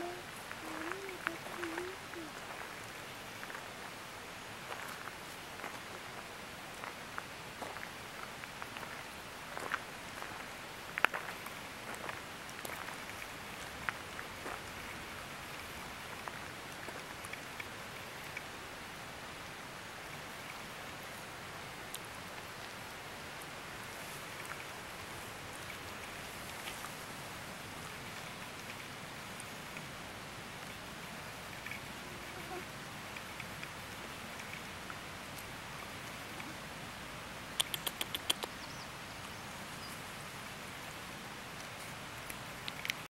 me?